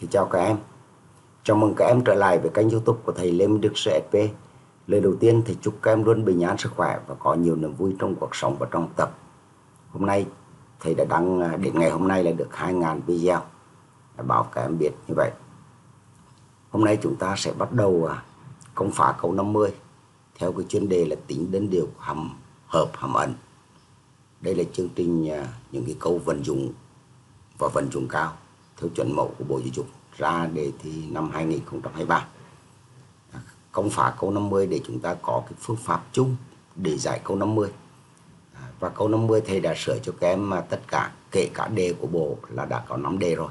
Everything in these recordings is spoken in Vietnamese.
Thì chào các em. Chào mừng các em trở lại với kênh youtube của thầy Lê Minh Đức CSP. Lời đầu tiên thì chúc các em luôn bình an sức khỏe và có nhiều niềm vui trong cuộc sống và trong tập. Hôm nay, thầy đã đăng à, đến ngày hôm nay là được 2.000 video. để bảo các em biết như vậy. Hôm nay chúng ta sẽ bắt đầu à, công phá câu 50 theo cái chuyên đề là tính đến điều hàm hợp hàm ẩn. Đây là chương trình à, những cái câu vận dụng và vận dụng cao theo chuẩn mẫu của Bộ Giáo dục ra đề thi năm 2023. Công à, phá câu 50 để chúng ta có cái phương pháp chung để giải câu 50. À, và câu 50 thầy đã sửa cho các em mà tất cả, kể cả đề của Bộ là đã có 5 đề rồi.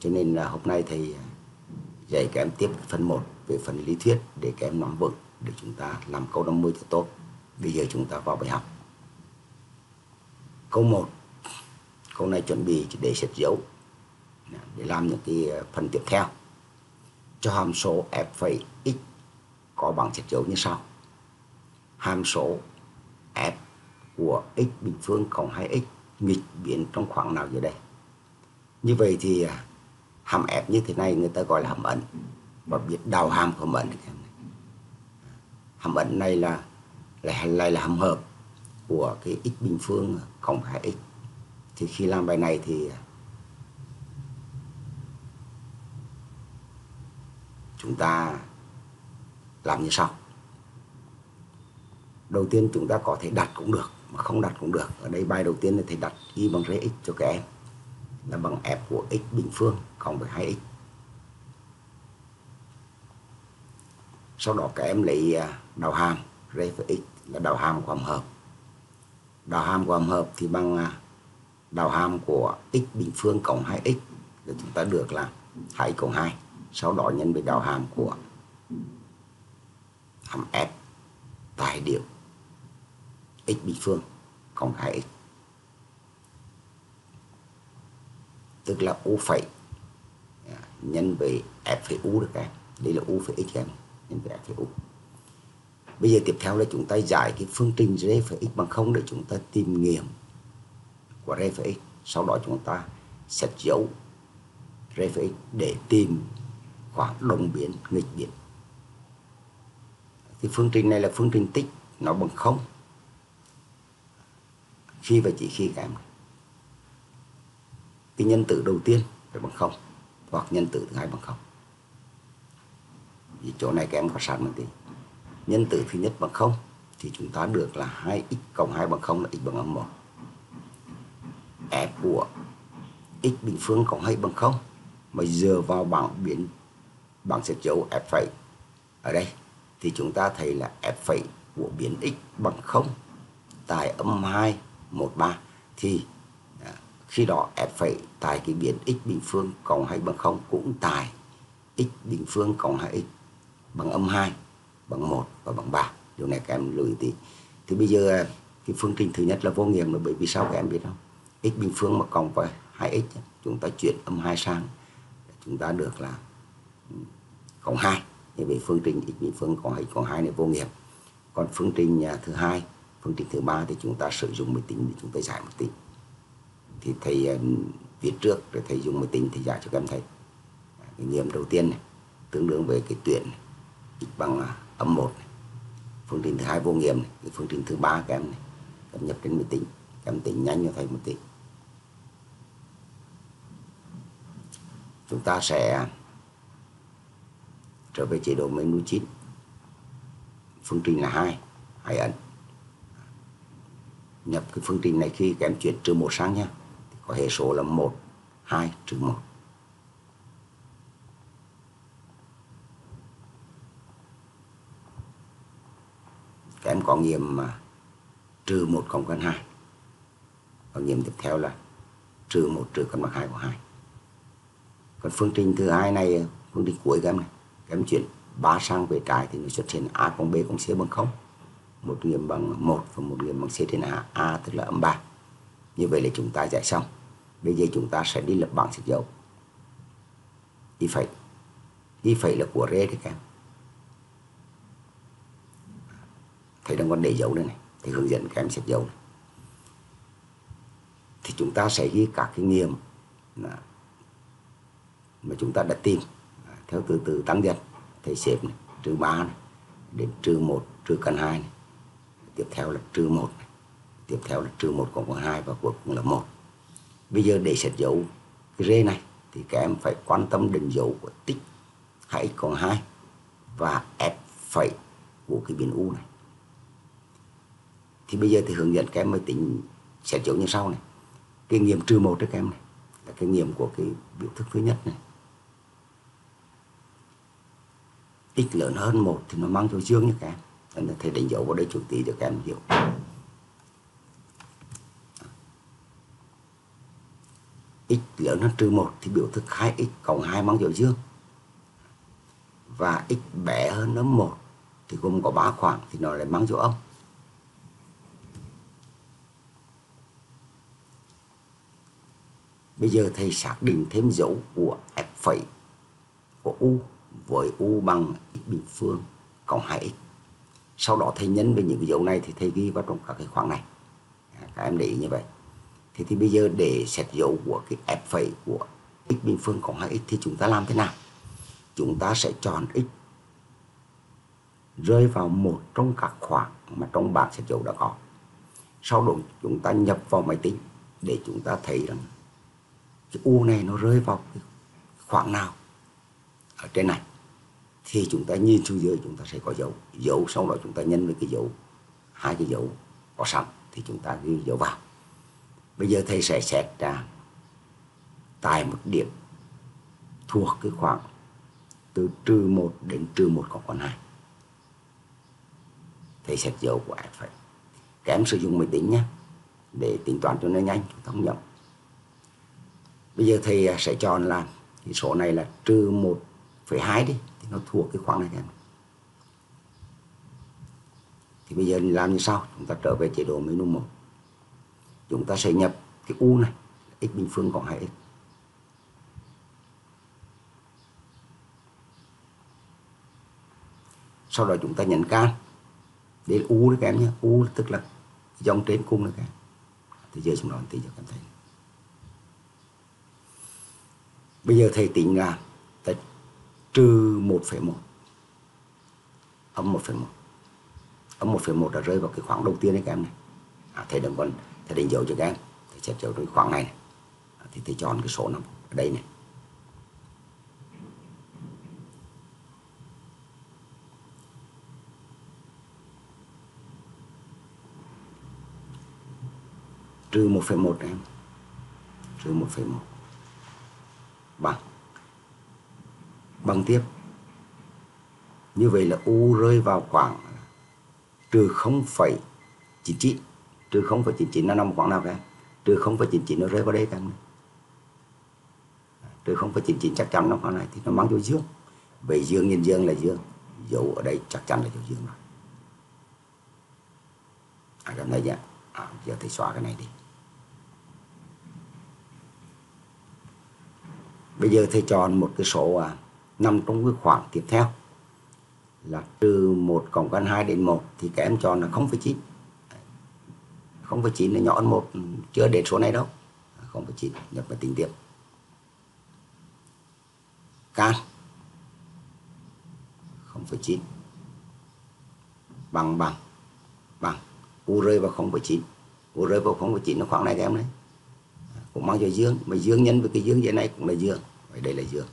Cho nên là hôm nay thầy à, dạy các em tiếp phần 1 về phần lý thuyết để các em nắm vững để chúng ta làm câu 50 cho tốt. Bây giờ chúng ta vào bài học. Câu 1 Câu này chuẩn bị để xếp dấu để làm những cái ờ, phần tiếp theo. Cho hàm số f phẩy x có bằng xếp dấu như sau. Hàm số f của x bình phương cộng 2x nghịch biến trong khoảng nào dưới đây. Như vậy thì ờ, hàm f như thế này người ta gọi là hàm ẩn và biết đào hàm của hàm ẩn hàm ẩn này là là là hàm hợp của cái x bình phương cộng 2x thì khi làm bài này thì ờ, chúng ta làm như sau. Đầu tiên chúng ta có thể đặt cũng được, mà không đặt cũng được. Ở đây bài đầu tiên là thầy đặt y bằng rễ x cho các em. Là bằng f của x bình phương, cộng với 2x sau đó các em lấy à, đầu hàm. Rễ với x là đầu hàm của hàm hợp. Đầu hàm của hàm hợp thì bằng à, đầu hàm của x bình phương cộng 2x là chúng ta được là 2 cộng 2 sau đó nhân với đạo hàm của hàm f tại điểm x bình phương, cộng 2x tức là u phẩy à, nhân với f phẩy u được em. Đây là u phẩy x em, nhân với f phẩy u. Bây giờ tiếp theo là chúng ta giải cái phương trình r phẩy x bằng không để chúng ta tìm nghiệm của r phẩy x. Sau đó chúng ta set dấu r phẩy x để tìm khoảng đồng biến nghịch biến thì phương trình này là phương trình tích, nó bằng không. Khi và chỉ khi các em cái nhân tử đầu tiên phải bằng không, hoặc nhân tử thứ hai bằng không. Vì chỗ này các em có sẵn một tí. Nhân tử thứ nhất bằng không, thì chúng ta được là 2x cộng 2 bằng không là x bằng âm 1 f của x bình phương cộng 2 bằng không, mà dựa vào bảng biến bằng xếp dấu f phẩy. Ở đây, thì chúng ta thấy là f phẩy của biến x bằng 0 tại âm 2 1 3 thì à, khi đó f phẩy tại cái biến x bình phương cộng 2 bằng 0 cũng tại x bình phương cộng 2x bằng âm 2 bằng 1 và bằng 3 điều này các em lưu ý tí. Thì bây giờ à, cái phương trình thứ nhất là vô nghiệm là bởi vì sao các em biết không? X bình phương mà cộng với 2x chúng ta chuyển âm 2 sang, chúng ta được là cộng 2 thì vậy phương trình x bình phương cộng 2 cộng 2 này vô nghiệm còn phương trình à, thứ hai phương trình thứ ba thì chúng ta sử dụng máy tính để chúng ta giải một tí thì thầy uh, viết trước rồi thầy dùng máy tính thì giải cho các em thấy à, cái nghiệm đầu tiên này tương đương với cái tuyển x bằng uh, âm 1 này. phương trình thứ hai vô nghiệm này. cái phương trình thứ ba các em này các em nhập trên máy tính các em tính nhanh cho thầy một tí chúng ta sẽ trở về chế độ menu 9 phương trình là hai hai ấn. Nhập cái phương trình này khi các em chuyển trừ một sang nhé có hệ số là một, hai, trừ một. Các em có nghiệm mà trừ một cộng căn hai. Và nghiệm tiếp theo là trừ một trừ căn bậc hai của hai. Còn phương trình thứ hai này, phương trình cuối các em này các em chuyển 3 sang về trái thì nó xuất hiện a cộng b cộng c bằng không? Một nghiệm bằng một và một nghiệm bằng c trên a. A tức là âm 3 như vậy là chúng ta giải xong. Bây giờ chúng ta sẽ đi lập bảng xịt dấu. Y phẩy. Y phẩy là của rê đấy các em. Thầy đang còn để dấu đây này. Thì hướng dẫn các em xịt dấu này. thì chúng ta sẽ ghi các cái nghiệm mà chúng ta đã tìm theo từ từ tăng dần thầy xếp này, trừ 3 này, đến trừ 1 trừ căn 2 này. tiếp theo là trừ 1 này. tiếp theo là trừ 1 cộng 2 và cuối cùng là 1 bây giờ để xét dấu cái rê này thì các em phải quan tâm đến dấu của tích hãy còn 2 và f phẩy của cái biến u này thì bây giờ thì hướng dẫn các em mới tính xét dấu như sau này cái nghiệm trừ một cho các em này là cái nghiệm của cái biểu thức thứ nhất này x lớn hơn một thì nó mang dấu dương cho các em nên là thầy đánh dấu vào đây chút tí cho các em hiểu. X lớn hơn trừ một thì biểu thức 2x cộng 2 mang dấu dương. Và x bé hơn nó 1 thì gồm có 3 khoảng thì nó lại mang dấu âm. Bây giờ thầy xác định thêm dấu của f phẩy, của u với u bằng x bình phương cộng 2x sau đó thầy nhân với những cái dấu này thì thầy ghi vào trong các cái khoảng này. À, các em để ý như vậy. Thì, thì bây giờ để xét dấu của cái f phẩy của x bình phương cộng 2x thì chúng ta làm thế nào? Chúng ta sẽ chọn x rơi vào một trong các khoảng mà trong bảng xét dấu đã có. Sau đó chúng ta nhập vào máy tính để chúng ta thấy rằng cái u này nó rơi vào cái khoảng nào ở trên này thì chúng ta nhìn xuống dưới, chúng ta sẽ có dấu. Dấu, sau đó chúng ta nhân với cái dấu. Hai cái dấu có sẵn, thì chúng ta ghi dấu vào. Bây giờ thầy sẽ xét ra tại một điểm thuộc cái khoảng từ trừ 1 đến trừ 1 cộng con 2 thầy xét dấu của f phải các em sử dụng máy tính nhé, để tính toán cho nó nhanh, chúng ta không nhầm bây giờ thầy sẽ chọn là cái số này là trừ 1,2 đi thì nó thuộc cái khoảng này các thì bây giờ làm như sau chúng ta trở về chế độ menu 1 chúng ta sẽ nhập cái u này x bình phương cộng 2x sau đó chúng ta nhấn can đến u đấy các em nhé. U tức là dòng trên cung đấy các em. Thì giờ chúng ta tí cho các em thấy. Bây giờ thầy tính là thầy trừ 1,1 âm 1,1 âm 1,1 đã rơi vào cái khoảng đầu tiên đấy các em này. À, thầy đừng còn thầy đánh dấu cho các em. Thầy xét dấu cái khoảng này, này. À, thì thầy chọn cái số nằm ở đây này. Trừ 1,1 em. Trừ 1,1 bằng bằng tiếp. Như vậy là u rơi vào khoảng trừ 0,99 trừ 0,99 nó nằm khoảng nào các trừ 0,99 nó rơi vào đây các trừ 0,99 chắc chắn nó khoảng này thì nó mang dấu dương. Vậy dương nhân dương là dương dấu ở đây chắc chắn là dấu dương rồi. À, cảm thấy nhá à, giờ thầy xóa cái này đi. Bây giờ thầy chọn một cái số à, nằm trong cái khoảng tiếp theo. Là trừ 1 cộng căn 2 đến 1 thì các em chọn là 0,9 0,9 là nhỏ hơn 1 chưa đến số này đâu. 0,9 nhập vào tính tiếp. Can. 0,9 bằng bằng bằng. U rơi vào 0,9 u rơi vào 0,9 nó khoảng này các em đấy. Cũng mang cho dương. Mà dương nhân với cái dương dưới này cũng là dương. Vậy đây là dương.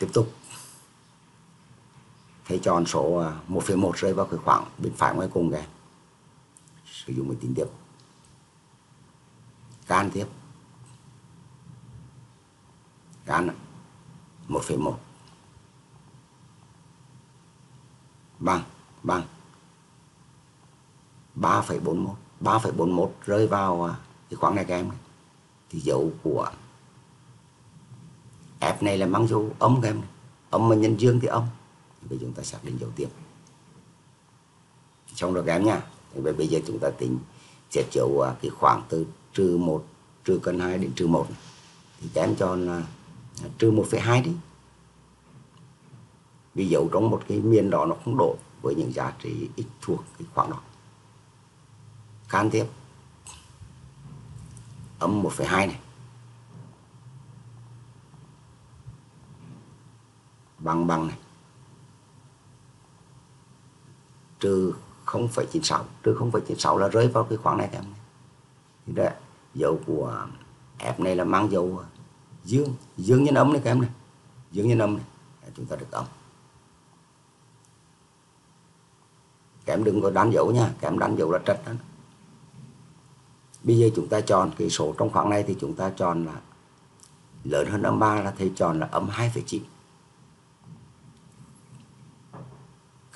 Tiếp tục. Thầy chọn số à, 1,1 rơi vào cái khoảng bên phải ngoài cùng kìa. Sử dụng máy tính tiếp. Can tiếp. Can 1,1 bằng bằng. 3,41 3,41 rơi vào à, cái khoảng này các em thì dấu của F này là mang dấu âm em. Âm mà nhân dương thì âm. Bây chúng ta xác định dấu tiếp. Xong rồi các em nha bây giờ chúng ta tính sẽ dấu cái khoảng từ trừ 1 trừ cân 2 đến trừ 1 thì các em cho là à, trừ 1,2 đi. Vì dấu trong một cái miền đó nó không đổi với những giá trị ít thuộc cái khoảng đó. Can tiếp. Âm 1,2 này. Bằng bằng này. Trừ 0,96 trừ 0,96 là rơi vào cái khoảng này các em. Thì dấu của F này là mang dấu dương dương nhân âm này các em này. Dương nhân âm này chúng ta được âm. Các em đừng có đánh dấu nha các em đánh dấu là trật đó. Bây giờ chúng ta chọn cái số trong khoảng này thì chúng ta chọn là lớn hơn âm 3 là thầy chọn là âm 2,9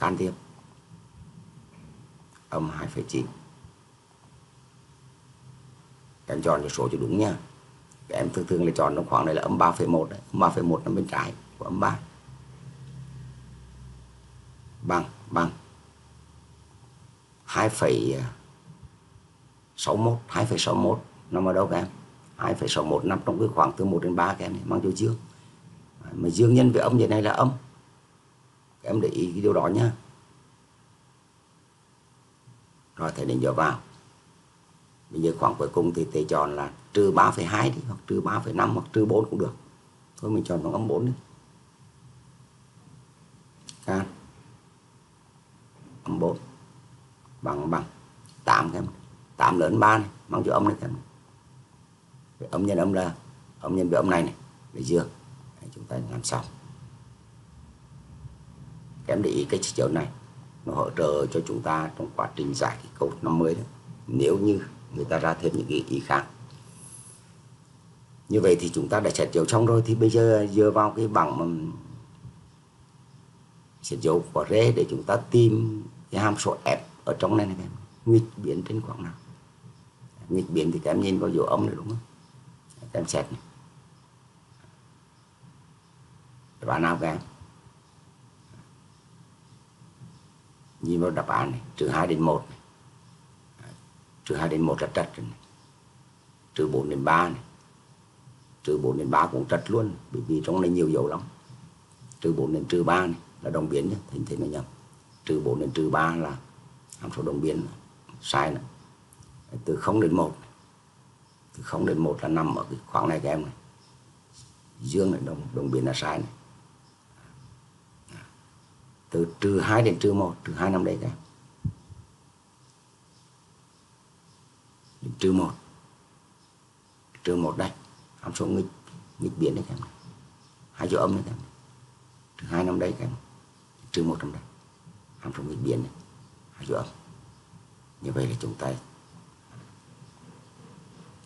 can thiệp. Âm 2,9 các em chọn cho số cho đúng nha. Các em thường thường là chọn trong khoảng này là âm 3,1 đấy. Âm 3,1 nằm bên trái của âm 3 bằng bằng. 2,61 2,61 nằm ở đâu các em? 2,61 nằm trong cái khoảng từ 1 đến 3 các em này, mang cho dương. Mà dương nhân với âm vậy này là âm các em để ý cái điều đó nhá. Rồi thầy định dựa vào. Bây giờ khoảng cuối cùng thì thầy chọn là trừ 3,2 đi hoặc trừ 3,5 hoặc trừ 4 cũng được. Thôi mình chọn bằng âm 4 đi. Can âm 4 bằng bằng. 8 em. 8 lớn 3 này. Mang chữ âm này em. Âm nhân âm là âm nhân với âm này này. Để dương Đấy, chúng ta làm xong kém để ý cái chỉ dấu này, nó hỗ trợ cho chúng ta trong quá trình giải cái câu 50 đó. Nếu như người ta ra thêm những cái ý khác. Như vậy thì chúng ta đã xét dấu xong rồi, thì bây giờ dựa vào cái bảng mà xét dấu của rê để chúng ta tìm cái hàm số f ở trong này này. Em nghịch biến trên khoảng nào? Nghịch biến thì các em nhìn vào dấu âm này đúng không? Các em xét này. Đáp án nào các em? Nhìn vào đáp án này trừ 2 đến 1 này. trừ 2 đến 1 là trật này. trừ 4 đến 3 này. Trừ 4 đến 3 cũng trật luôn, bởi vì trong này nhiều dấu lắm. Trừ 4 đến trừ 3 này là đồng biến nhé thành thế này nhầm. Trừ 4 đến trừ 3 là hàm số đồng biến sai nữa. Từ 0 đến 1 từ 0 đến 1 là nằm ở cái khoảng này các em này. Dương này đồng đồng biến là sai này từ trừ 2 đến trừ 1 trừ 2 năm đấy các em trừ 1 trừ 1 đây. Hàm số nghịch nghịch biến đấy các em. Hai dấu âm đấy các em. Trừ 2 năm đây các em. Trừ 1 nằm đây hàm số nghịch biến này. Hai dấu âm. Như vậy là chúng ta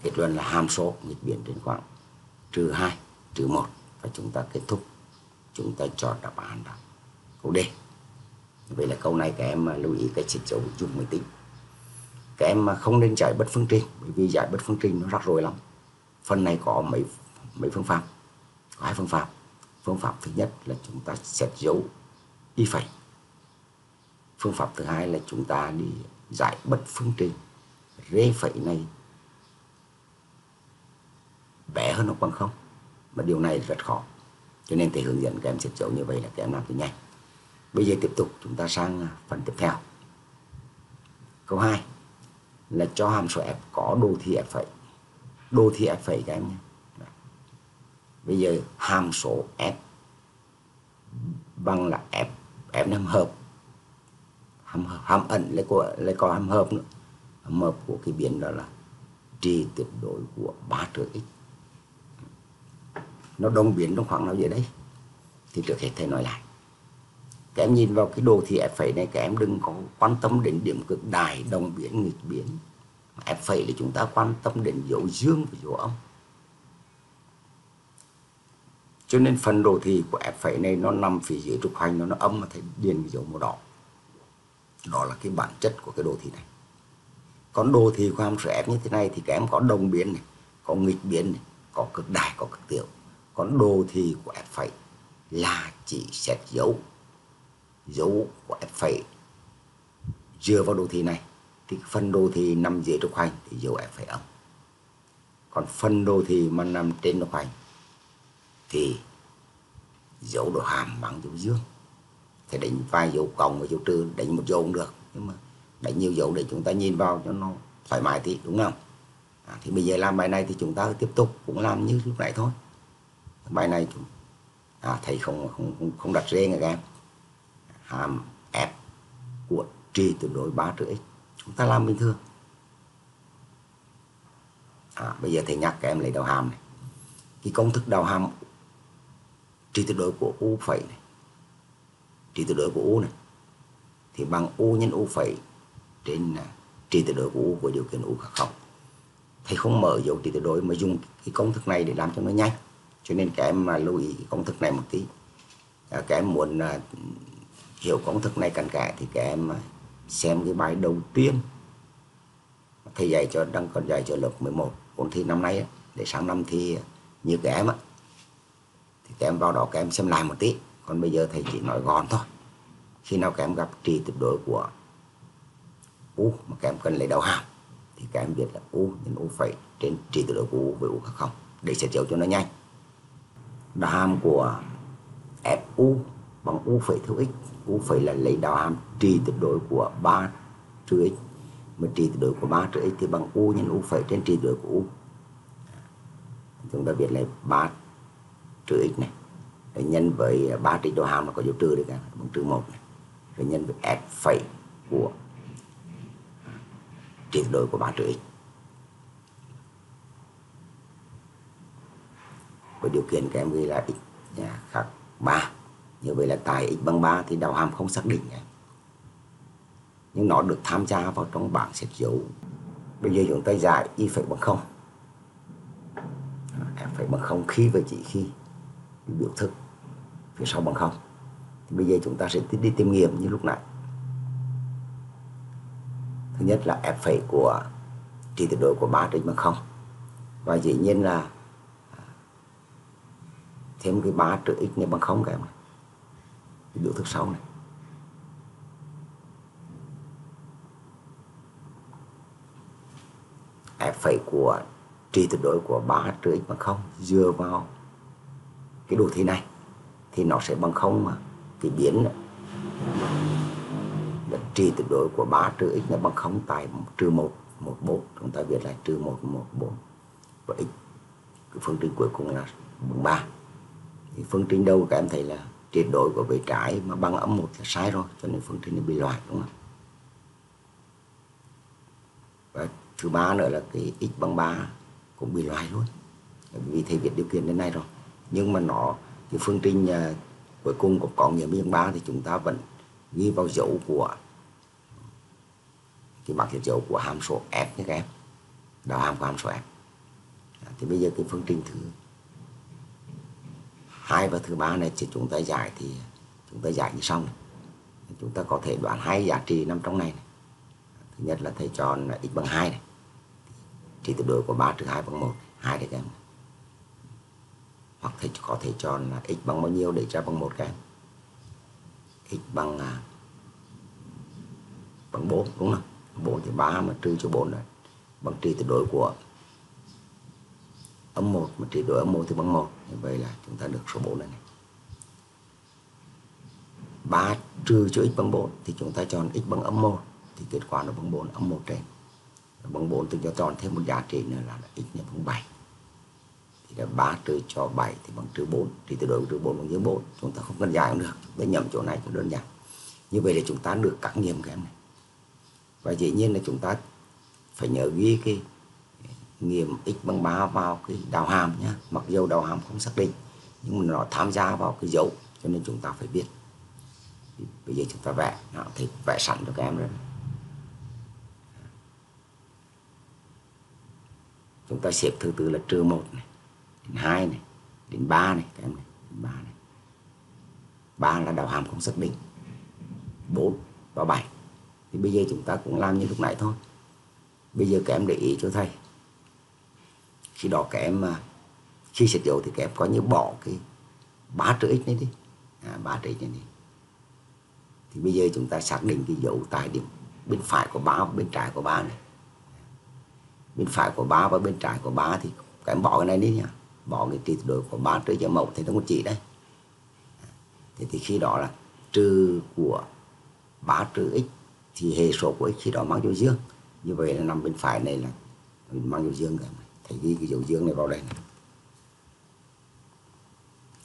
kết luận là hàm số nghịch biến trên khoảng trừ 2 trừ 1 và chúng ta kết thúc. Chúng ta chọn đáp án đó câu D vậy là câu này các em à, lưu ý cái chỉ dấu dùng máy tính. Các em à, không nên giải bất phương trình, bởi vì giải bất phương trình nó rắc rối lắm. Phần này có mấy mấy phương pháp. Có hai phương pháp. Phương pháp thứ nhất là chúng ta xét dấu y phẩy. Phương pháp thứ hai là chúng ta đi giải bất phương trình. Rê phẩy này bé hơn hoặc bằng không? Mà điều này rất khó. Cho nên thầy hướng dẫn các em xét dấu như vậy là các em làm thì nhanh bây giờ tiếp tục chúng ta sang phần tiếp theo. Câu 2 là cho hàm số f có đồ thị f phẩy. Đồ thị f phẩy các em nhé. Bây giờ hàm số f bằng là f f hàm hợp. Hàm, hàm ẩn lại có lại có hàm hợp nữa. Hàm hợp của cái biến đó là trì tuyệt đối của 3 trừ x. Nó đồng biến trong khoảng nào vậy đấy? Thì trước hết thầy nói lại các em nhìn vào cái đồ thị f phẩy này các em đừng có quan tâm đến điểm cực đại, đồng biến nghịch biến f phẩy là chúng ta quan tâm đến dấu dương và dấu âm. Cho nên phần đồ thị của f phẩy này nó nằm phía dưới trục hành, nó nó âm mà thấy điền cái dấu màu đỏ. Đó là cái bản chất của cái đồ thị này. Còn đồ thị của hàm số f như thế này thì các em có đồng biến này, có nghịch biến này, có cực đại, có cực tiểu. Còn đồ thị của f phẩy là chỉ xét dấu dấu của f phẩy. Dựa vào đồ thị này thì phần đồ thị nằm dưới trục hành thì dấu f phẩy âm. Còn phần đồ thị mà nằm trên trục hành thì dấu đồ hàm bằng dấu dương. Thì đánh vài dấu cộng và dấu trừ đánh một dấu cũng được. Nhưng mà đánh nhiều dấu để chúng ta nhìn vào cho nó thoải mái tí đúng không? À, thì bây giờ làm bài này thì chúng ta tiếp tục cũng làm như lúc nãy thôi. Bài này chúng à, thầy không không không, đặt riêng các em hàm f của trị tuyệt đối 3 trừ x chúng ta làm bình thường. À, bây giờ thầy nhắc các em lấy đầu hàm này. Cái công thức đầu hàm trị tuyệt đối của u phẩy này trị tuyệt đối của u này thì bằng u nhân u phẩy trên à, trị tuyệt đối của u với điều kiện u khác không. Thầy không mở dấu trị tuyệt đối mà dùng cái công thức này để làm cho nó nhanh. Cho nên các em mà lưu ý công thức này một tí. À, các em muốn à, hiểu công thức này cặn kẽ thì các em xem cái bài đầu tiên thầy dạy cho, đang còn dạy cho lớp 11 ôn thi năm nay để sang năm thi như các em thì các em vào đó các em xem lại một tí. Còn bây giờ thầy chỉ nói gọn thôi. Khi nào các em gặp trì tuyệt đối của u mà các em cần lấy đầu hàm, thì các em biết là u nhân u phẩy trên trì tuyệt đối của u với u khác không, để sẽ chiếu cho nó nhanh. Đầu hàm của fu bằng u phẩy theo x u phải là lấy đạo hàm trị tuyệt đối của 3 trừ x mà trị tuyệt đối của 3 trừ x thì bằng u nhân u phẩy trên trị tuyệt đối của u. Chúng ta viết là 3 trừ x này. Rồi nhân với 3 trị đạo hàm là có dấu trừ đấy cả bằng trừ 1 này. Rồi nhân với f phẩy của trị tuyệt đối của 3 trừ x với điều kiện các em ghi là x dạ, khác 3 như vậy là tại x bằng 3 thì đạo hàm không xác định nhé. Nhưng nó được tham gia vào trong bảng xét dấu. Bây giờ chúng ta giải y phải bằng không. À, f phải bằng không khi và chỉ khi biểu thức. Phía sau bằng không. Thì bây giờ chúng ta sẽ đi tìm nghiệm như lúc nãy. Thứ nhất là f phẩy của trị tuyệt đối của 3 trên bằng không. Và dĩ nhiên là à, thêm cái 3 trừ x này bằng không các em cái biểu thức sau này. F phẩy của trị tuyệt đối của 3 trừ x bằng không dựa vào cái đồ thị này thì nó sẽ bằng không mà cái biến là trị tuyệt đối của 3 trừ x là bằng không tại trừ 1 1 4 chúng ta viết là trừ 1 1 4 và x, cái phương trình cuối cùng là bằng 3 thì phương trình đâu các em thấy là tuyệt đối của về trái mà bằng âm 1 là sai rồi cho nên phương trình này bị loại đúng không và thứ ba nữa là cái x bằng 3 cũng bị loại luôn. Vì thầy viết điều kiện đến nay rồi. Nhưng mà nó cái phương trình uh, cuối cùng cũng có nghĩa biên ba thì chúng ta vẫn ghi vào dấu của cái bảng thiết dấu của hàm số f nhé các em đó hàm của hàm số f. À, thì bây giờ cái phương trình thứ hai và thứ ba này thì chúng ta giải thì chúng ta giải như xong này. chúng ta có thể đoán hai giá trị nằm trong này, này. thứ nhất là thầy chọn x bằng hai này. Trị tuyệt đối của 3 trừ 2 bằng 1 hai đấy các em hoặc thầy có thể chọn là x bằng bao nhiêu để ra bằng một em x bằng à, bằng 4 đúng không? 4 thì 3 mà trừ cho 4 rồi. Bằng trị tuyệt đối của âm 1 mà trị đối âm 1 thì bằng 1 như vậy là chúng ta được số 4 này, này. 3 trừ cho x bằng 4 thì chúng ta chọn x bằng âm 1 thì kết quả nó bằng 4 âm 1 trên. Bằng 4 tôi cho chọn thêm một giá trị nữa là x nhân bằng 7 thì là 3 trừ cho 7 thì bằng trừ 4 thì tuyệt đối trừ 4 bằng dưới 4 chúng ta không cần giải cũng được. Để nhầm chỗ này cũng đơn giản. Như vậy là chúng ta được các nghiệm cái này. Và dĩ nhiên là chúng ta phải nhớ ghi cái nghiệm x bằng 3 vào cái đào hàm nhá. Mặc dù đào hàm không xác định, nhưng mà nó tham gia vào cái dấu, cho nên chúng ta phải biết. Bây giờ chúng ta vẽ thì vẽ sẵn cho các em rồi. Chúng ta xếp thứ tự là trừ một này, đến hai này, đến ba này, các em này, đến ba này. Ba là đào hàm không xác định, bốn và bảy. Thì bây giờ chúng ta cũng làm như lúc nãy thôi. Bây giờ các em để ý cho thầy khi đó các em mà khi xét dấu thì các em có như bỏ cái ba trợ x này đi. À, ba trợ ích này đi. Thì bây giờ chúng ta xác định cái dấu tại điểm bên phải của ba bên trái của ba này. Bên phải của ba và bên trái của ba thì các em bỏ cái này đi nha. Bỏ cái trị đối của ba trừ cho mẫu thì nó có chỉ đây. Thì, thì khi đó là trừ của ba trừ x thì hệ số của x khi đó mang dấu dương. Như vậy là nằm bên phải này là mang dấu dương rồi thì ghi cái dấu dương này vào đây. Này.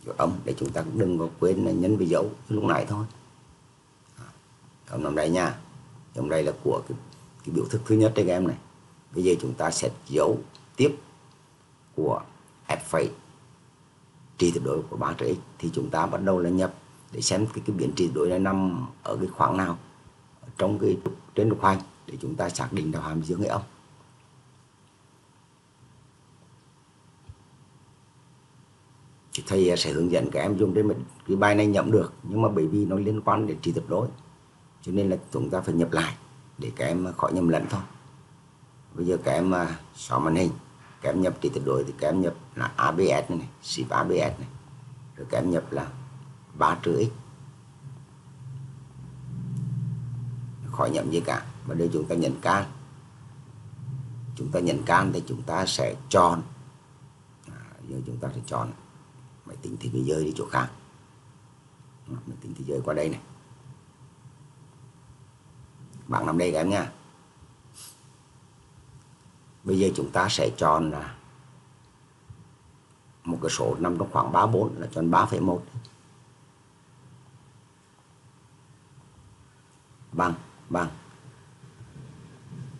dấu âm để chúng ta cũng đừng có quên là nhấn với dấu lúc nãy thôi. Âm nằm đây nha. Trong đây là của cái, cái biểu thức thứ nhất đây các em này. Bây giờ chúng ta sẽ dấu tiếp của f phẩy trị tuyệt đối của 3 x. Thì chúng ta bắt đầu là nhập để xem cái, cái biến trị tuyệt đối này nằm ở cái khoảng nào trong cái trên trục hoành để chúng ta xác định đạo hàm dương hay âm thầy sẽ hướng dẫn các em dùng đến cái bài này nhậm được nhưng mà bởi vì nó liên quan đến trị tuyệt đối cho nên là chúng ta phải nhập lại để các em khỏi nhầm lẫn thôi. Bây giờ các em à, xóa màn hình các em nhập trị tuyệt đối thì các em nhập là ABS này, này shift ABS này rồi các em nhập là 3 trừ x. Khỏi nhầm gì cả và đây chúng ta nhận can. Chúng ta nhận can thì chúng ta sẽ chọn à, giờ chúng ta sẽ chọn phải tính thế giới đi chỗ khác. Mình tính thế giới qua đây này. Bạn nằm đây các em nha. Bây giờ chúng ta sẽ chọn là một cái số nằm trong khoảng 34 là chọn 3,1 bằng bằng.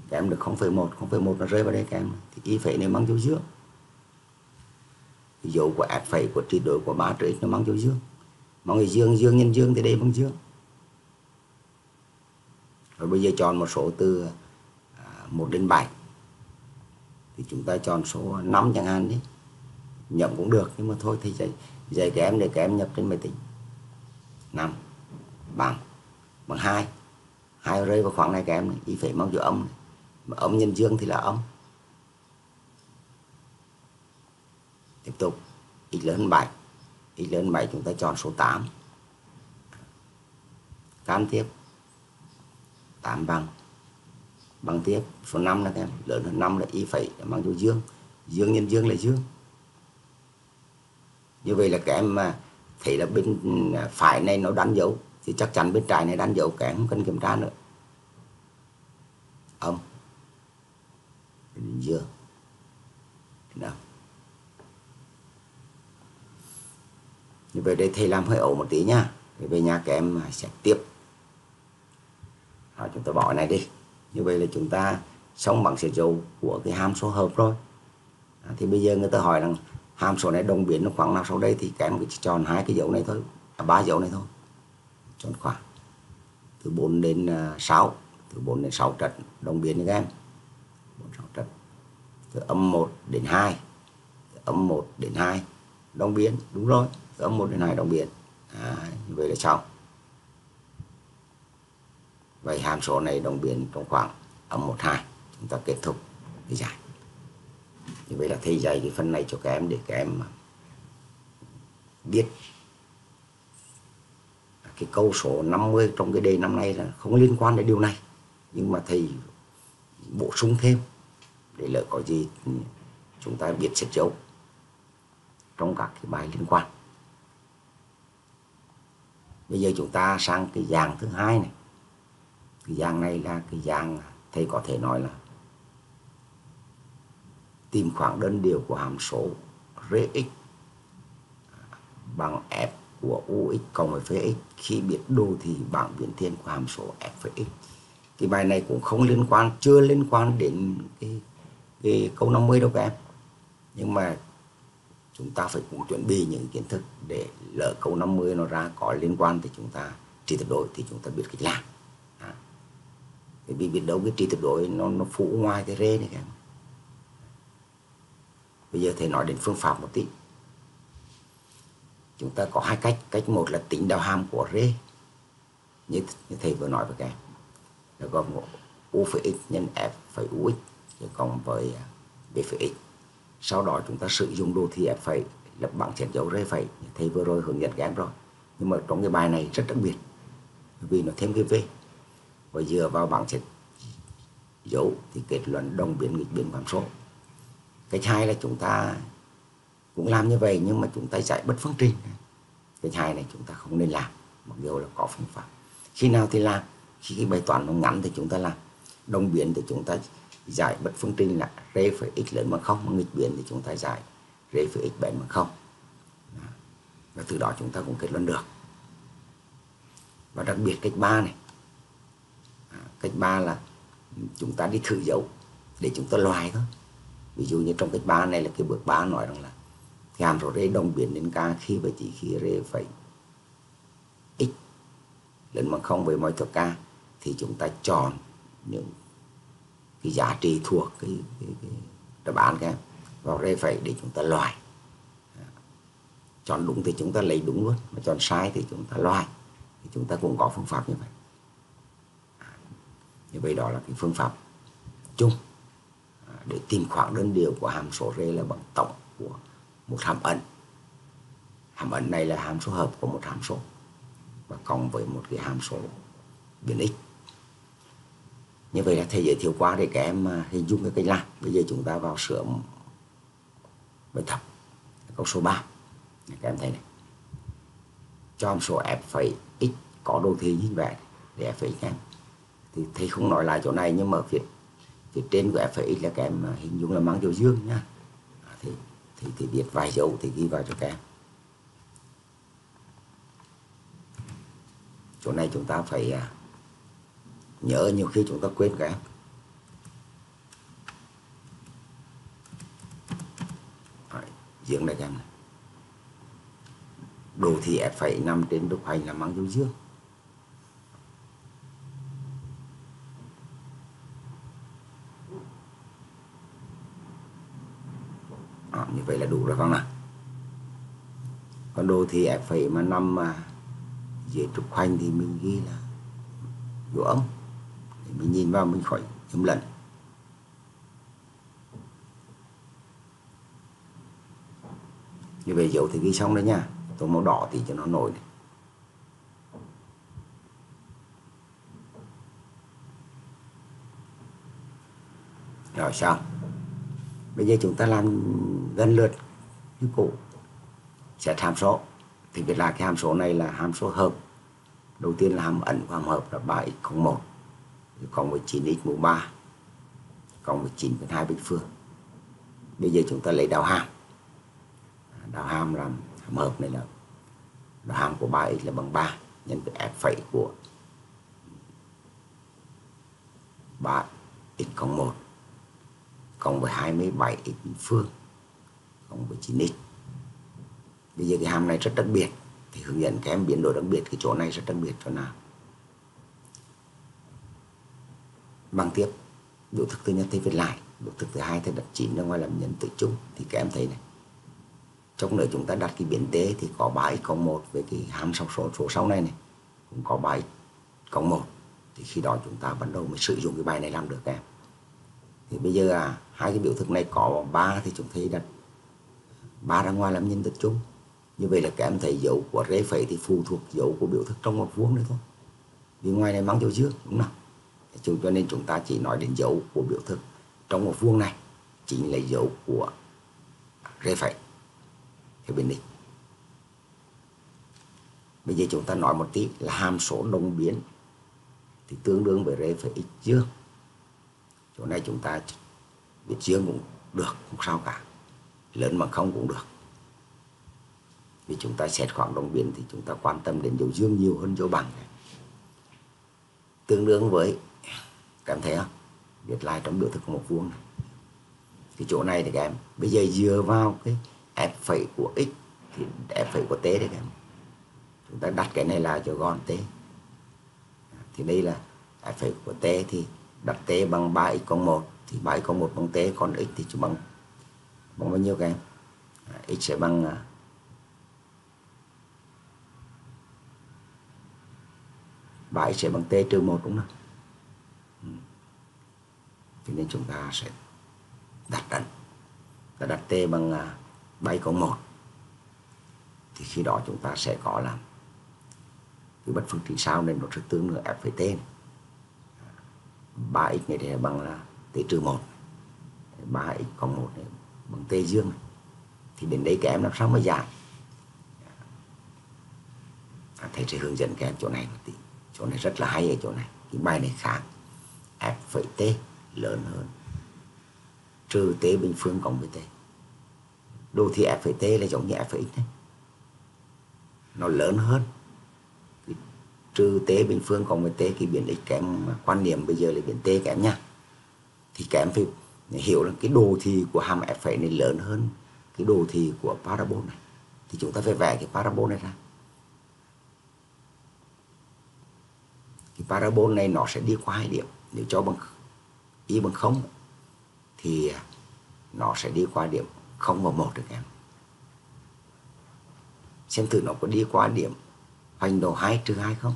Các em được 0,1 0,1 nó rơi vào đây các em. Thì y phẩy này mang dấu dưỡng dương dấu của f phẩy của trị đối của 3 trừ x nó mang dấu dương. Mọi người dương dương nhân dương thì đây bằng dương. Rồi bây giờ chọn một số từ à, 1 đến 7 thì chúng ta chọn số 5 chẳng hạn đi. Nhập cũng được nhưng mà thôi thì dạy, dạy các em để các em nhập trên máy tính. 5 bằng. Bằng 2 hai rơi vào khoảng này các em này. y phải mang dấu âm này. mà âm nhân dương thì là âm. Tiếp tục. X lớn hơn 7 x lớn hơn 7 chúng ta chọn số 8 can tiếp. 8 bằng. Bằng tiếp. Số 5 là các em lớn hơn 5 là y phẩy, bằng dấu dương. Dương nhân dương là dương. Như vậy là các em mà thấy là bên à, phải này nó đánh dấu, thì chắc chắn bên trái này đánh dấu các em không cần kiểm tra nữa. Ông. Dương. Nào như vậy đây thầy làm hơi ẩu một tí nha thì về nhà các em sẽ tiếp. Đó, chúng ta bỏ này đi. Như vậy là chúng ta sống bằng sẽ dấu của cái hàm số hợp rồi à, thì bây giờ người ta hỏi rằng hàm số này đồng biến nó khoảng nào sau đây thì các em chỉ chọn hai cái dấu này thôi. À, ba dấu này thôi. Chọn khoảng từ 4 đến à, 6 từ 4 đến 6 trận đồng biến các em. 4 6 trận. Từ âm 1 đến 2 từ âm 1 đến 2 đồng biến đúng rồi từ một 1 đến 2 đồng biến à, như vậy là xong. Vậy hàm số này đồng biến trong khoảng âm 1 2 chúng ta kết thúc cái giải. Như vậy là thầy dạy cái phần này cho các em để các em biết cái câu số 50 trong cái đề năm nay là không liên quan đến điều này. Nhưng mà thầy bổ sung thêm để lỡ có gì chúng ta biết sách dấu trong các cái bài liên quan bây giờ chúng ta sang cái dạng thứ hai này. Cái dạng này là cái dạng thầy có thể nói là tìm khoảng đơn điều của hàm số Rx bằng f của ux cộng với phx khi biết đồ thì bảng biến thiên của hàm số f với x. Cái bài này cũng không liên quan chưa liên quan đến cái, cái câu 50 đâu các em. Nhưng mà chúng ta phải cũng chuẩn bị những kiến thức để lỡ câu 50 nó ra có liên quan thì chúng ta tri tuyệt đối thì chúng ta biết cách làm. À. vì biết đâu cái tri tuyệt đối nó nó phủ ngoài cái rê này các em bây giờ thầy nói đến phương pháp một tí. Chúng ta có hai cách. Cách một là tính đạo hàm của rê. Như, như thầy vừa nói với các em. Nó gồm u phẩy x nhân f phẩy x cộng với à, b phẩy x sau đó chúng ta sử dụng đồ thị f phẩy lập bằng chén dấu rê phẩy thầy vừa rồi hướng dẫn các em rồi. Nhưng mà trong cái bài này rất đặc biệt, vì nó thêm cái v. Và dựa vào bảng chén dấu thì kết luận đồng biến, nghịch biến hàm số. Cái hai là chúng ta cũng làm như vậy, nhưng mà chúng ta giải bất phương trình. Cái hai này chúng ta không nên làm, mặc dù là có phương pháp. Khi nào thì làm? Khi cái bài toán nó ngắn thì chúng ta làm. Đồng biến thì chúng ta giải bất phương trình là r phải x lớn bằng không nghịch biến thì chúng ta giải r phải x bằng bằng không. Và từ đó chúng ta cũng kết luận được. Và đặc biệt cách ba này. À, cách ba là chúng ta đi thử dấu để chúng ta loại thôi. Ví dụ như trong cách ba này là cái bước ba nói rằng là hàm số rê đồng biến đến k khi và chỉ khi rê phải x lớn bằng không với mọi thuộc k thì chúng ta chọn những cái giá trị thuộc cái, cái, cái đáp án các vào đây phải để chúng ta loại. Chọn đúng thì chúng ta lấy đúng luôn. Mà chọn sai thì chúng ta loại. Thì chúng ta cũng có phương pháp như vậy. Như vậy đó là cái phương pháp chung. Để tìm khoảng đơn điều của hàm số r là bằng tổng của một hàm ẩn hàm ẩn này là hàm số hợp của một hàm số. Và cộng với một cái hàm số biến x như vậy là thầy giới thiệu qua để các em à, hình dung cái cách làm. Bây giờ chúng ta vào sửa bài tập câu số 3 các em thấy này. Cho hàm số f phẩy x có đồ thị như vậy để f phẩy em. Thì thầy không nói lại chỗ này nhưng mà phía phía trên của f phẩy x là các em à, hình dung là mang dấu dương nhá. À, thì thì thì biết vài dấu thì ghi vào cho các em. Chỗ này chúng ta phải à, nhớ nhiều khi chúng ta quên các em dương này các em này đồ thị f phải nằm trên trục hành là mang dấu dương à, như vậy là đủ rồi không nào? Còn đồ thị f phải mà nằm mà dưới trục hành thì mình ghi là dấu âm mình nhìn vào mình khỏi nhầm lẫn. Như vậy dấu thì ghi xong đấy nha. Tô màu đỏ thì cho nó nổi này. rồi, xong. Bây giờ chúng ta làm gần lượt như cũ. Sẽ hàm số. Thì việc là cái hàm số này là hàm số hợp. Đầu tiên là hàm ẩn của hàm hợp là 3x cộng 19 x mũ 3 cộng 19 phần 2 bình phương. Bây giờ chúng ta lấy đào hàm. Đào hàm làm hàm hợp này là đào hàm của 3x là bằng 3 nhân với f phẩy của 3x cộng 1 cộng với 27x bình phương, cộng với 9x bây giờ cái hàm này rất đặc biệt, thì hướng dẫn các em biến đổi đặc biệt cái chỗ này rất đặc biệt chỗ nào. Bằng tiếp. Biểu thức thứ nhất thì viết lại. Biểu thức thứ hai thì đặt chín ra ngoài làm nhân tử chung. Thì các em thấy này. Trong nữa chúng ta đặt cái biến tế thì có bài cộng một với cái hàm sau số, số sau này này. Cũng có bài cộng một. Thì khi đó chúng ta bắt đầu mới sử dụng cái bài này làm được em. Thì bây giờ à hai cái biểu thức này có ba thì chúng thấy đặt ba ra ngoài làm nhân tử chung. Như vậy là các em thấy dấu của rê phẩy thì phụ thuộc dấu của biểu thức trong một vuông đấy thôi. Vì ngoài này mang dấu dương đúng không chúng cho nên chúng ta chỉ nói đến dấu của biểu thức. Trong một vuông này chính là dấu của rê phẩy, theo bên đi bây giờ chúng ta nói một tí là hàm số đồng biến thì tương đương với rê phẩy x dương. Chỗ này chúng ta biết dương cũng được, không sao cả. Lớn bằng không cũng được. Vì chúng ta xét khoảng đồng biến thì chúng ta quan tâm đến dấu dương nhiều hơn dấu bằng. Tương đương với cảm thấy không? Viết lại trong biểu thức một vuông này. Cái chỗ này thì các em, bây giờ dựa vào cái f phẩy của x thì f phẩy của t đấy các em. Chúng ta đặt cái này là cho gọn t. Thì đây là f phẩy của t thì đặt t bằng 3x cộng 1 thì 3x cộng 1 bằng t, còn x thì chỉ bằng bằng bao nhiêu các em? X sẽ bằng à, bảy sẽ bằng t trừ một đúng không? Cho nên chúng ta sẽ đặt ẩn ta đặt t bằng 7 cộng 1 thì khi đó chúng ta sẽ có là cái bất phương trình sao nên nó sẽ tương đương f với t. ba 3x này thì bằng là t trừ 1 3x cộng 1 này bằng t dương. Thì đến đây các em làm sao mới giải à, thầy sẽ hướng dẫn các em chỗ này một tí. Chỗ này rất là hay ở chỗ này. Cái bài này khác f phẩy t lớn hơn. Trừ t bình phương cộng với t đồ thị f t là giống như f x đấy. Nó lớn hơn. Trừ t bình phương cộng với t cái biến x kém quan niệm bây giờ là biến t kém nha. Thì kém phải hiểu là cái đồ thị của hàm f này lớn hơn cái đồ thị của parabol này. Thì chúng ta phải vẽ cái parabol này ra. Cái parabol này nó sẽ đi qua hai điểm. Nếu cho bằng y bằng không, thì à, nó sẽ đi qua điểm không và một được em. Xem thử nó có đi qua điểm hoành độ 2 trừ 2 không?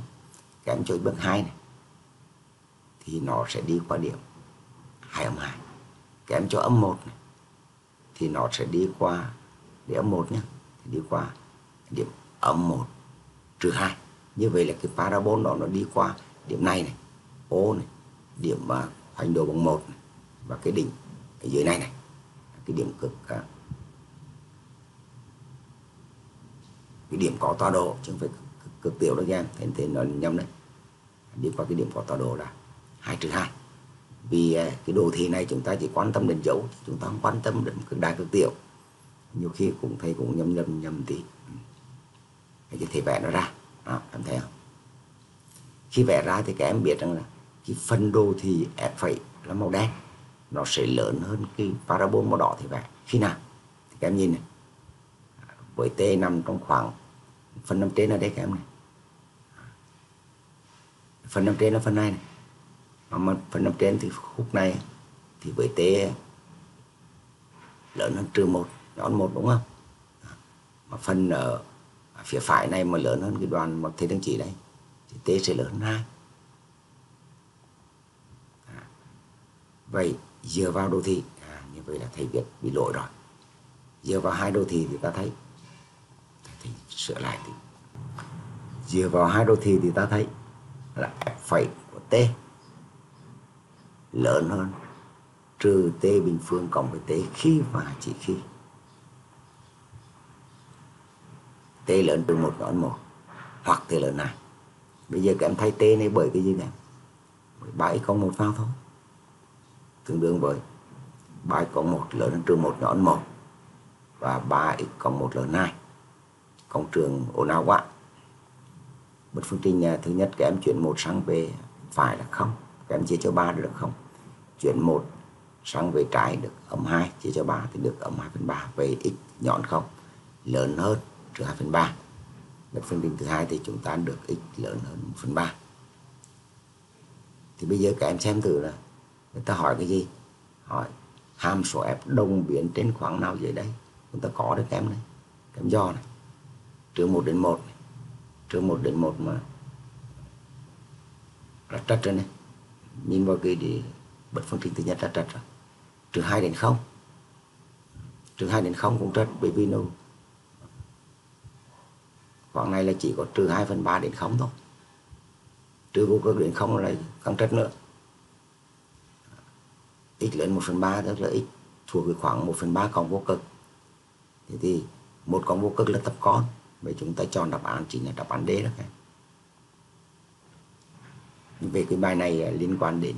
Kém cho bằng 2 này. Thì nó sẽ đi qua điểm 2 âm 2 kém cho âm 1 này, thì nó sẽ đi qua điểm âm 1 nhé thì đi qua điểm âm 1 trừ 2 như vậy là cái parabol đó nó đi qua điểm này này, ô này, điểm à, mà hoành độ bằng 1 và cái đỉnh ở dưới này này cái điểm cực cái điểm có tọa độ chứ không phải cực, cực tiểu đâu em thế thế nó nhầm đấy. Đi qua cái điểm có tọa độ là hai trừ hai. Vì à, cái đồ thị này chúng ta chỉ quan tâm đến dấu chúng ta không quan tâm đến cực đại cực tiểu. Nhiều khi cũng thấy cũng nhầm nhầm nhầm tí. Cái thể vẽ nó ra đó, em thấy không? Khi vẽ ra thì các em biết rằng là cái phần đồ thị f phẩy là màu đen. Nó sẽ lớn hơn cái parabol màu đỏ thì vậy khi nào? Thì các em nhìn này. Với t nằm trong khoảng, phần năm trên ở đây các em này. Phần năm trên là phần này này. Mà phần năm trên thì khúc này thì với t lớn hơn trừ một nhỏ hơn một đúng không? Mà phần ở phía phải này mà lớn hơn cái đoàn mà thế đăng chỉ đây thì t sẽ lớn hơn hai. Vậy dựa vào đô thị à, như vậy là thầy việt bị lỗi rồi. Dựa vào hai đô thị thì ta thấy thì sửa lại thì dựa vào hai đô thị thì ta thấy là f phẩy của t lớn hơn trừ t bình phương cộng với t khi và chỉ khi. T lớn từ một nhỏ một hoặc t lớn này bây giờ các em thay t này bởi cái gì này bởi bảy cộng một vào thôi tương đương với 3 cộng 1 lớn hơn trừ 1 nhỏ hơn 1 và 3x cộng 1 lớn 2 cộng trường ồn ào quá. Một phương trình à, thứ nhất các em chuyển 1 sang về phải là không. Các em chia cho 3 được không. Chuyển 1 sang về trái được âm 2 chia cho 3 thì được âm 2 phần 3 về x nhọn không, lớn hơn trừ 2 phần 3 một phương trình thứ hai thì chúng ta được x lớn hơn 1 phần 3 thì bây giờ các em xem thử là người ta hỏi cái gì? Hỏi hàm số f đồng biến trên khoảng nào dưới đây chúng ta có được kém này. Kém do này. Trừ một đến một trừ một đến một mà rất trật rồi này. Nhìn vào cái đi bật phương trình thứ nhất là trật rồi. Trừ hai đến không? Trừ hai đến không cũng trật bởi vì nó khoảng này là chỉ có trừ hai phần ba đến không thôi. Trừ vô cực đến không là càng trật nữa x lớn 1 phần 3 tức là x thuộc về khoảng 1 phần 3 cộng vô cực. Thế thì một cộng vô cực là tập con. Vậy chúng ta chọn đáp án chính là đáp án D đó các về cái bài này à, liên quan đến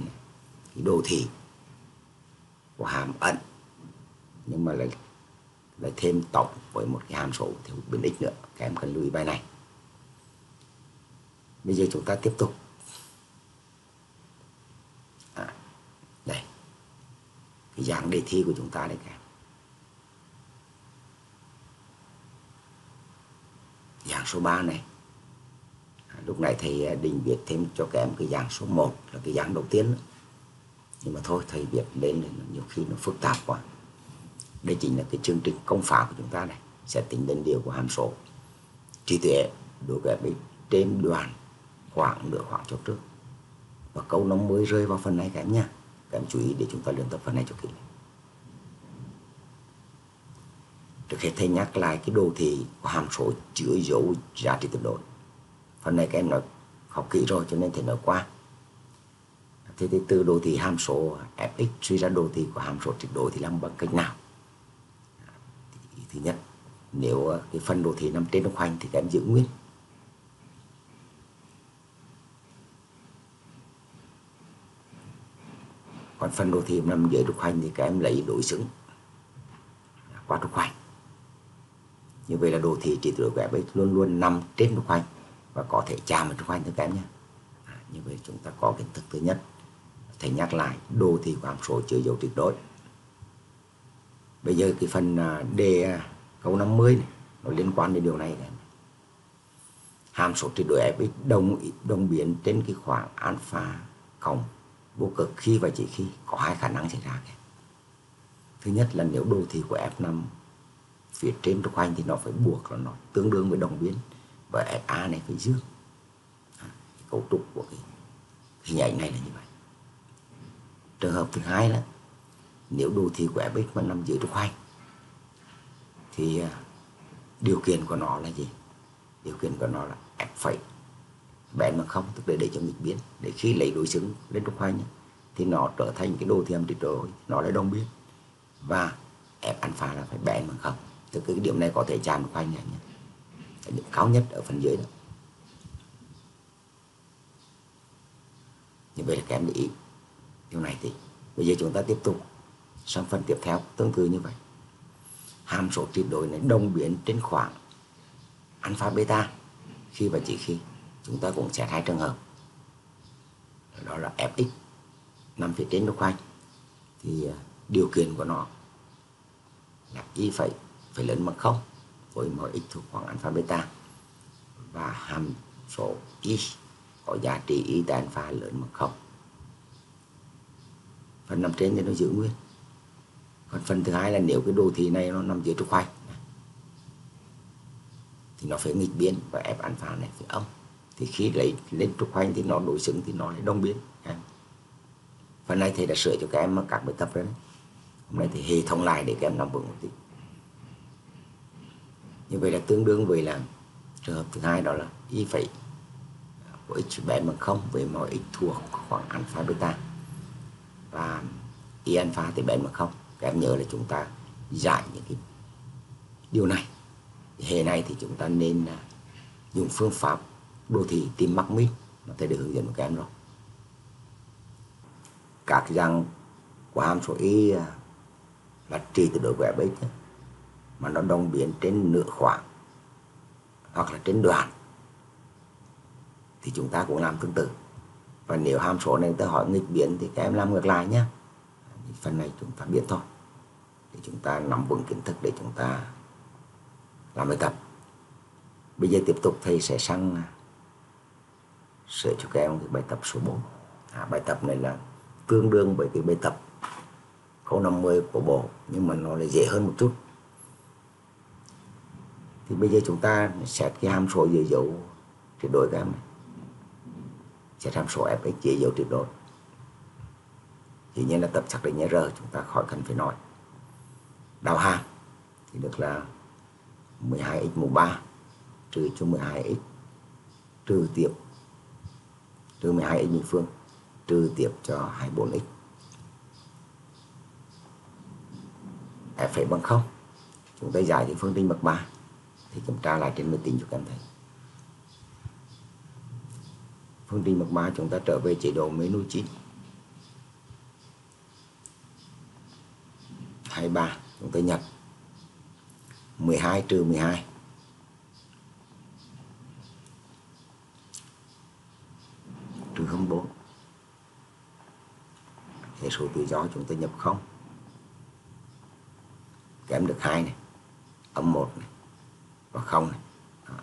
cái đồ thị của hàm ẩn, nhưng mà lại lại thêm tổng với một cái hàm số theo biến x nữa. Các em cần lưu ý bài này. Bây giờ chúng ta tiếp tục à, đây cái dạng đề thi của chúng ta đây các em dạng số 3 này. À, lúc này thầy à, định viết thêm cho các em cái dạng số 1 là cái dạng đầu tiên đó. nhưng mà thôi, thầy viết lên nhiều khi nó phức tạp quá. Đây chính là cái chương trình công phá của chúng ta này, sẽ tính đến điều của hàm số. Trí tuệ đối với bên trên đoàn khoảng nửa khoảng chỗ trước. Và câu nó mới rơi vào phần này các em nha các em chú ý để chúng ta luyện tập phần này cho kỹ. Trước hết, thầy nhắc lại cái đồ thị của hàm số chứa dấu giá trị tuyệt đối. Phần này các em nói học kỹ rồi, cho nên thầy nói qua. Thế thì từ đồ thị hàm số fx suy ra đồ thị của hàm số tuyệt đối thì làm bằng cách nào? Thì thứ nhất, nếu cái phần đồ thị nằm trên đồng khoanh thì các em giữ nguyên. Còn phần đồ thị nằm dưới trục hoành thì các em lấy đối xứng. Qua trục hoành như vậy là đồ thị trị tuyệt đối của luôn luôn nằm trên trục hoành và có thể chạm vào trục hoành thưa các em nhé. À, như vậy chúng ta có kiến thức thứ nhất. Thầy nhắc lại đồ thị của hàm số chứa dấu tuyệt đối. Bây giờ cái phần à, đề à, câu 50 này, nó liên quan đến điều này này hàm số tuyệt đối f đồng đồng biến trên cái khoảng alpha cộng vô cực khi và chỉ khi có hai khả năng xảy ra thứ nhất là nếu đồ thị của f5 phía trên trục hành thì nó phải buộc là nó tương đương với đồng biến và fa này phải dương. À, cấu trúc của cái hình ảnh này là như vậy. Trường hợp thứ hai là nếu đồ thị của fx mà nằm dưới trục hành thì à, điều kiện của nó là gì? Điều kiện của nó là f phẩy bén bằng không, tức là để cho nghịch biến để khi lấy đối xứng lên trục hoành thì nó trở thành cái đồ thêm trị tuyệt đối nó lại đồng biến và ép alpha là phải bén bằng không. Tức cái điểm này có thể chạm được hoành này nhé. Điểm cao nhất ở phần dưới đó. Như vậy là kém để ý điều này thì bây giờ chúng ta tiếp tục sang phần tiếp theo, tương tự như vậy. Hàm số tuyệt đối này đồng biến trên khoảng alpha beta khi và chỉ khi chúng ta cũng xét hai trường hợp. Đó là fx nằm phía trên trục khoanh thì à, điều kiện của nó là y phải phải lớn bằng không với mỗi x thuộc khoảng alpha beta và hàm số y có giá trị y tại alpha lớn bằng không. Phần nằm trên thì nó giữ nguyên. Còn phần thứ hai là nếu cái đồ thị này nó nằm dưới trục khoanh thì nó phải nghịch biến và f alpha này phải âm thì khi lấy lên trục hoành thì nó đối xứng thì nó lại đồng biến. Dạ. Phần này thầy đã sửa cho các em các bài tập rồi đấy. Hôm nay thì hệ thống lại để các em nắm vững một tí. Như vậy là tương đương với là trường hợp thứ hai đó là y phẩy của x bé bằng không với mọi x thuộc khoảng alpha beta. Và y alpha thì bé bằng không. Các em nhớ là chúng ta giải những cái điều này. Hệ này thì chúng ta nên dùng phương pháp đô thị tìm mắc mít mà thầy được hướng dẫn các em rồi các dạng của hàm số y à, là trị từ đối với fx mà nó đồng biến trên nửa khoảng, hoặc là trên đoạn, thì chúng ta cũng làm tương tự. Và nếu hàm số này ta hỏi nghịch biến thì các em làm ngược lại nhé. Phần này chúng ta biết thôi. Để chúng ta nắm vững kiến thức để chúng ta làm bài tập. Bây giờ tiếp tục, thầy sẽ sang sửa cho các em cái bài tập số 4 à, bài tập này là tương đương với cái bài tập câu 50 của bộ nhưng mà nó lại dễ hơn một chút. Thì bây giờ chúng ta xét cái hàm số dưới dấu tuyệt đối các em này. Xét hàm số fx dưới dấu tuyệt đối. Dĩ nhiên là tập xác định nhớ r chúng ta khỏi cần phải nói. Đào hàm thì được là 12x mũ 3 trừ cho 12x trừ tiếp trừ 12x bình phương, trừ tiếp cho 24x f phải bằng không? Chúng ta giải thì phương trình bậc 3 thì kiểm tra lại trên máy tính cho các em thấy. Phương trình bậc 3 chúng ta trở về chế độ menu 9 23 chúng ta nhập 12 trừ 12 trừ 24 hệ số tự do chúng ta nhập không. Kém được hai này, âm một này, và không này. Đó.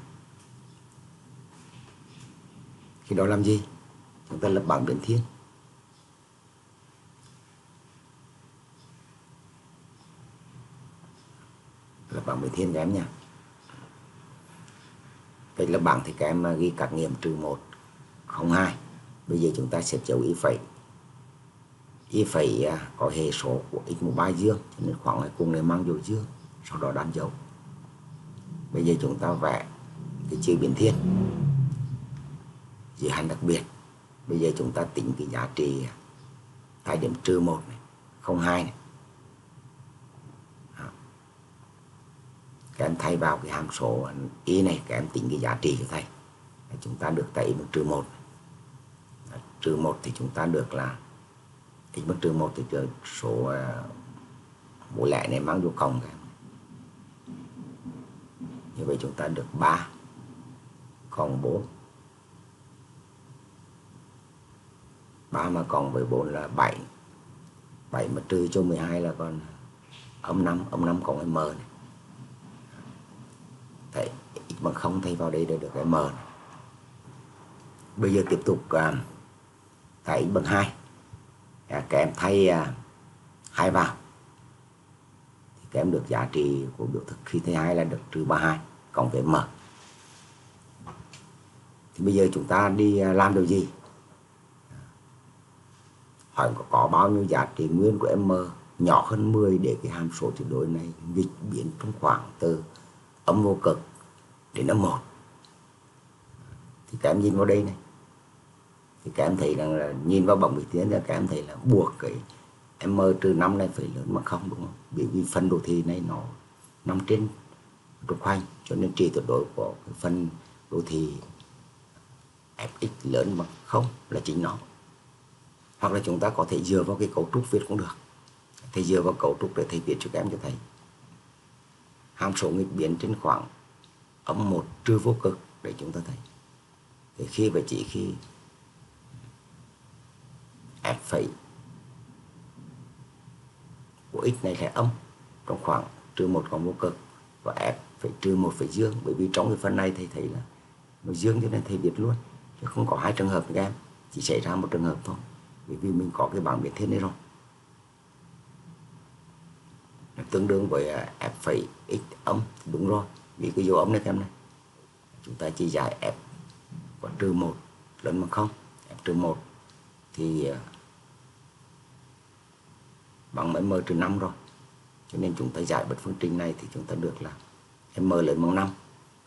khi đó làm gì? Chúng ta lập bảng biến thiên. Lập bảng biến thiên các em nha. Vậy lập bảng thì các em ghi các nghiệm trừ một, không hai bây giờ chúng ta sẽ dấu y phẩy. Y phẩy à, có hệ số của x mũ ba dương cho nên khoảng này cùng này mang dấu dương, sau đó đánh dấu. Bây giờ chúng ta vẽ cái chữ biến thiên giới hạn đặc biệt. Bây giờ chúng ta tính cái giá trị à, tại điểm trừ một này, không hai này. Các em thay vào cái hàm số y này, các em tính cái giá trị cho thầy. Chúng ta được tại một trừ một trừ 1 thì chúng ta được là x bằng trừ 1 thì trừ số à, uh, mũ lẻ này mang vô cộng các như vậy chúng ta được 3 còn 4 3 mà cộng với 4 là 7 7 mà trừ cho 12 là còn âm 5 âm 5 cộng m này. Thầy x bằng 0 thay vào đây để được m này. Bây giờ tiếp tục uh, thay bằng hai. Dạ, à, các em thay hai vào. Thì các em được giá trị của biểu thức khi thay hai là được trừ 32 cộng với m thì bây giờ chúng ta đi à, làm điều gì? Hỏi có, có bao nhiêu giá trị nguyên của m nhỏ hơn 10 để cái hàm số tuyệt đối này nghịch biến trong khoảng từ âm vô cực đến âm một. Thì các em nhìn vào đây này thì các em thấy rằng là nhìn vào bảng vị tiến là các em thấy là buộc cái m trừ 5 này phải lớn bằng không, đúng không? Bởi vì phần đồ thị này nó nằm trên trục khoanh cho nên trị tuyệt đối của cái phần đồ thị fx lớn bằng không là chính nó. Hoặc là chúng ta có thể dựa vào cái cấu trúc viết cũng được. Thầy dựa vào cấu trúc để thầy viết cho các em cho thầy. Hàm số nghịch biến trên khoảng âm một trừ vô cực để chúng ta thấy. Thì khi và chỉ khi f phẩy của x này là âm, trong khoảng trừ một cộng vô cực, và f phải trừ một phải dương, bởi vì trong cái phần này thầy thấy là nó dương cho nên thầy biết luôn, chứ không có hai trường hợp các em, chỉ xảy ra một trường hợp thôi, bởi vì mình có cái bảng biến thiên này rồi. Nó tương đương với f phẩy x âm, đúng rồi, vì cái dấu âm này em này. Chúng ta chỉ giải f có trừ một lớn bằng không f trừ một thì à, bằng m trừ 5 rồi. Cho nên chúng ta giải bất phương trình này thì chúng ta được là m lớn bằng 5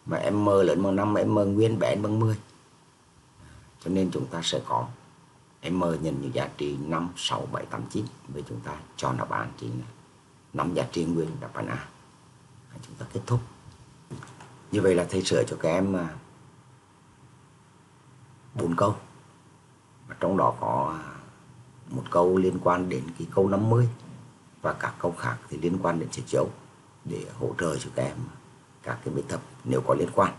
mà m lớn bằng 5 mà m nguyên bé bằng 10 cho nên chúng ta sẽ có m nhận những giá trị 5, 6, 7, 8, 9 với chúng ta chọn đáp án chính là 5 giá trị nguyên đáp án A. Chúng ta kết thúc. Như vậy là thầy sửa cho các em à, bốn câu. Và trong đó có à, một câu liên quan đến cái câu 50 và các câu khác thì liên quan đến sách chiếu để hỗ trợ cho các em các cái bài tập nếu có liên quan.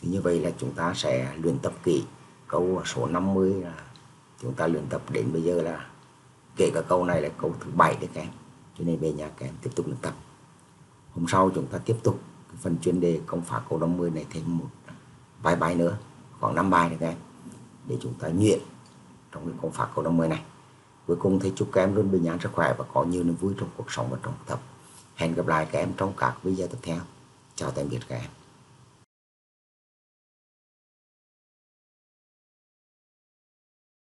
Thì như vậy là chúng ta sẽ luyện tập kỹ câu số 50 là chúng ta luyện tập đến bây giờ là kể cả câu này là câu thứ bảy đấy các em. Cho nên về nhà các em tiếp tục luyện tập. Hôm sau chúng ta tiếp tục cái phần chuyên đề công phá câu 50 này thêm một vài bài nữa, khoảng 5 bài đấy các em, để chúng ta nhuyễn trong cái công pháp câu 50 này cuối cùng thì chúc các em luôn bình an sức khỏe và có nhiều niềm vui trong cuộc sống và trong học tập. Hẹn gặp lại các em trong các video tiếp theo. Chào tạm biệt các em.